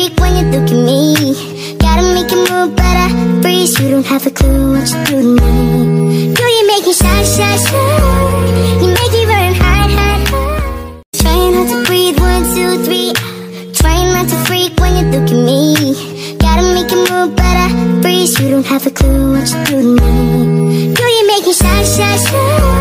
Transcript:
Freak when you look at me. Gotta make you move, but I freeze. You don't have a clue what you do to me. Do you make me shy, shy, shy. You make me run hard, hard, hard Trying not to breathe, one, two, three. Trying not to freak when you look at me. Gotta make you move, but I freeze. You don't have a clue what you do to me. Do you make me shy, shy, shy.